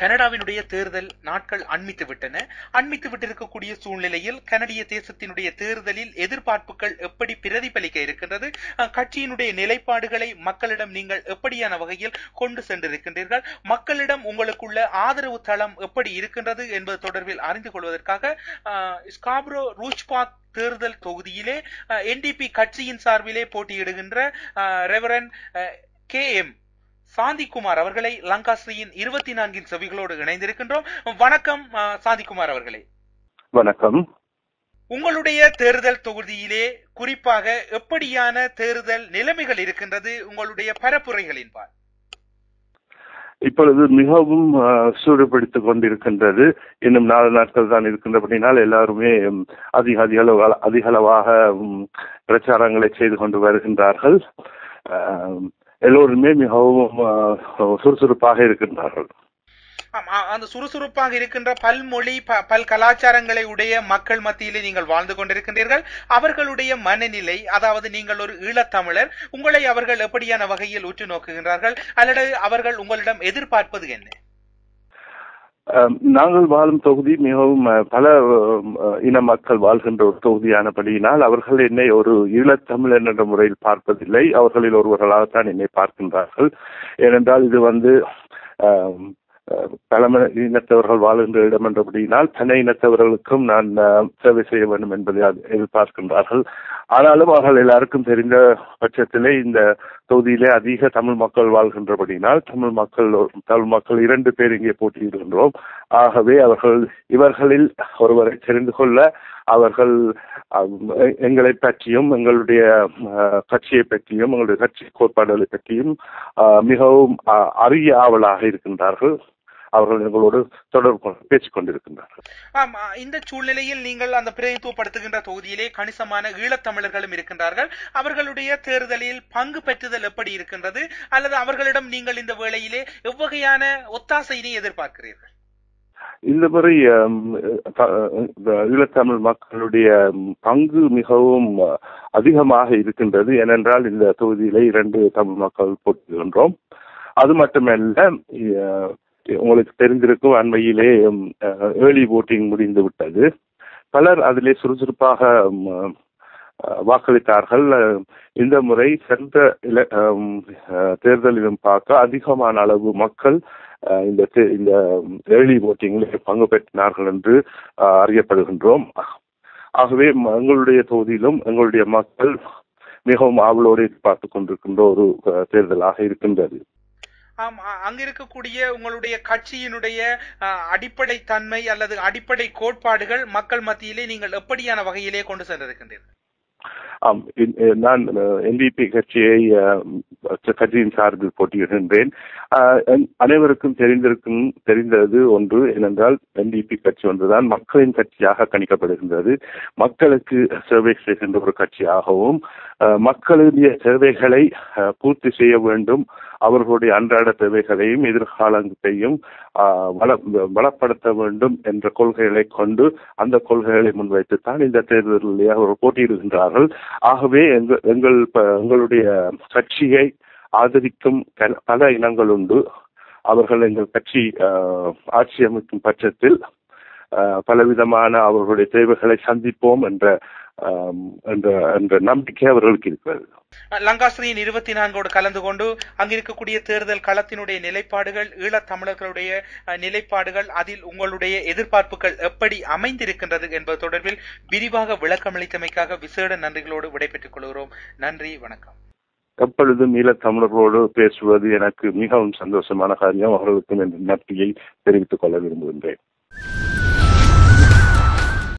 கனடாவினுடைய தேர்தல் நாட்கள் அண்மித்து விட்டன. அண்மித்து விட்டிருக்கக்கூடிய சூழ்நிலையில் கனடிய தேசத்தினுடைய தேர்தலில் எதிர்பார்ப்புகள் எப்படி பிரதிபலிக்க இருக்கின்றது? கட்சியினுடைய நிலைப்பாடுகளை மக்களிடம் நீங்கள் எப்படியான வகையில் கொண்டு சென்றிருக்கின்றீர்கள்? மக்களிடம் உங்களுக்குள்ள ஆதரவு தளம் எப்படி இருக்கின்றது என்பது தொடர்பில் அறிந்து கொள்வதற்காக ஸ்காப்ரோ ரூஜ்பாக் தேர்தல் தொகுதியிலே என்டிபி கட்சியின் சார்பிலே போட்டியிடுகின்ற ரெவரன் கே எம் சாந்திக்குமார் அவர்களை லங்காஸ்ரீயின் இருபத்தி நான்கின் செவிகளோடு இணைந்திருக்கின்றோம். வணக்கம் சாந்திக்குமார் அவர்களே. வணக்கம். உங்களுடைய தேர்தல் தொகுதியிலே குறிப்பாக எப்படியான தேர்தல் நிலைமைகள் இருக்கின்றது? உங்களுடைய பரப்புரைகளின் பால். இப்பொழுது மிகவும் சூடுபிடித்துக் கொண்டிருக்கின்றது. இன்னும் நாலு நாட்கள் தான் இருக்கின்றபடினால் எல்லாருமே அதிக அதிக அளவு அதிக அளவாக பிரச்சாரங்களை செய்து கொண்டு வருகின்றார்கள். எல்லோருமே மிகவும் சுறுசுறுப்பாக இருக்கின்றார்கள். அந்த சுறுசுறுப்பாக இருக்கின்ற பல்மொழி பல் கலாச்சாரங்களை உடைய மக்கள் மத்தியிலே நீங்கள் வாழ்ந்து கொண்டிருக்கின்றீர்கள். அவர்களுடைய மனநிலை அதாவது நீங்கள் ஒரு ஈழத்தமிழர் உங்களை அவர்கள் எப்படியான வகையில் உற்று நோக்குகின்றார்கள்? அல்லது அவர்கள் உங்களிடம் எதிர்பார்ப்பது என்ன? நாங்கள் வாழும் தொகுதி மிகவும் பல இன மக்கள் வாழ்கின்ற ஒரு தொகுதியானபடியினால் அவர்கள் என்னை ஒரு ஈழத்தமிழன் என்ற முறையில் பார்ப்பதில்லை. அவர்களில் ஒருவர்களாகத்தான் என்னை பார்க்கின்றார்கள். ஏனென்றால் இது வந்து பழம இனத்தவர்கள் வாழ்கின்ற இடம் என்றபடியினால் தன இனத்தவர்களுக்கும் நான் சேவை செய்ய வேண்டும் என்பதை எதிர்பார்க்கின்றார்கள். ஆனாலும் அவர்கள் எல்லாருக்கும் தெரிந்த பட்சத்திலே இந்த தொகுதியிலே அதிக தமிழ் மக்கள் வாழ்கின்றபடியினால் தமிழ் மக்கள் தமிழ் மக்கள் இரண்டு பேர் இங்கே போட்டியிடுகின்றோம். ஆகவே அவர்கள் இவர்களில் ஒருவரை தெரிந்து கொள்ள அவர்கள் எங்களை பற்றியும் எங்களுடைய கட்சியை பற்றியும் எங்களுடைய கட்சி கோட்பாடுகளை பற்றியும் மிகவும் அரிய ஆவலாக இருக்கின்றார்கள். அவர்கள் எங்களோடு தொடர்பு பேசிக் கொண்டிருக்கின்றார்கள். ஆம் இந்த சூழ்நிலையில் நீங்கள் அந்த பிரதித்துவப்படுத்துகின்ற தொகுதியிலே கணிசமான ஈழத்தமிழர்களும் இருக்கின்றார்கள். அவர்களுடைய தேர்தலில் பங்கு பெற்றுதல் எப்படி இருக்கின்றது? அல்லது அவர்களிடம் நீங்கள் இந்த வேளையிலே எவ்வகையான ஒத்தாசையினை எதிர்பார்க்கிறீர்கள்? இந்த முறை ஈழத்தமிழ் மக்களுடைய பங்கு மிகவும் அதிகமாக இருக்கின்றது. ஏனென்றால் இந்த தொகுதியிலே இரண்டு தமிழ் மக்கள் போட்டியிடுகின்றோம். அது மட்டுமல்ல உங்களுக்கு தெரிந்திருக்கும் அண்மையிலே ஏர்லி ஓட்டிங் முடிந்து விட்டது. பலர் அதிலே சுறுசுறுப்பாக வாக்களித்தார்கள். இந்த முறை சென்ற இல- தேர்தலிலும் பார்க்க அதிகமான அளவு மக்கள் இந்த இந்த ஏர்லி ஓட்டிங்கில் பங்கு பெற்றினார்கள் என்று அறியப்படுகின்றோம். ஆகவே எங்களுடைய தொகுதியிலும் எங்களுடைய மக்கள் மிகவும் ஆவலோடு பார்த்து கொண்டிருக்கின்ற ஒரு தேர்தலாக இருக்கின்றது. அங்க இருக்கக்கூடிய உங்களுடைய கட்சியினுடைய அடிப்படை தன்மை அல்லது அடிப்படை கோட்பாடுகள் மக்கள் மத்தியிலே நீங்கள் எப்படியான வகையிலே கொண்டு சென்றிருக்கின்றீர்கள்? ஆம் நான் என்பிபி கட்சியை கட்சியின் சார்பில் போட்டியிடுகின்றேன். அனைவருக்கும் தெரிந்திருக்கும் தெரிந்தது ஒன்று ஏனென்றால் என்பிபி கட்சி ஒன்றுதான் மக்களின் கட்சியாக கணிக்கப்படுகின்றது. மக்களுக்கு சேவை செய்கின்ற ஒரு கட்சியாகவும் மக்களுடைய சேவைகளை பூர்த்தி செய்ய வேண்டும். அவர்களுடைய அன்றாட தேவைகளையும் எதிர்காலத்தையும் வள வளப்படுத்த வேண்டும் என்ற கொள்கைகளை கொண்டு அந்த கொள்கைகளை முன்வைத்துத்தான் இந்த தேர்தலில் அவர்கள் போட்டியிடுகின்றார்கள். ஆகவே எங்கள் எங்கள் ப- எங்களுடைய கட்சியை ஆதரிக்கும் பல இனங்கள் உண்டு. அவர்கள் எங்கள் கட்சி ஆட்சி அமைக்கும் பட்சத்தில் பலவிதமான அவர்களுடைய தேவைகளை சந்திப்போம் என்ற என்ற என்ற நம்பிக்கை அவர்களுக்கு இருக்கிறது. லங்காஸ்ரீயின் இருபத்தி நான்கோடு கலந்து கொண்டு அங்கிருக்கக்கூடிய தேர்தல் களத்தினுடைய நிலைப்பாடுகள் ஈழத் தமிழர்களுடைய நிலைப்பாடுகள் அதில் உங்களுடைய எதிர்பார்ப்புகள் எப்படி அமைந்திருக்கின்றது என்பது தொடர்பில் விரிவாக விளக்கமளித்தமைக்காக விசேட நன்றிகளோடு விடைபெற்றுக் கொள்கிறோம். நன்றி வணக்கம். எப்பொழுதும் ஈழத் தமிழர்களோடு பேசுவது எனக்கு மிகவும் சந்தோஷமான காரியம். அவர்களுக்கும் என்ற நன்றியை தெரிவித்துக் கொள்ள விரும்புகின்றேன்.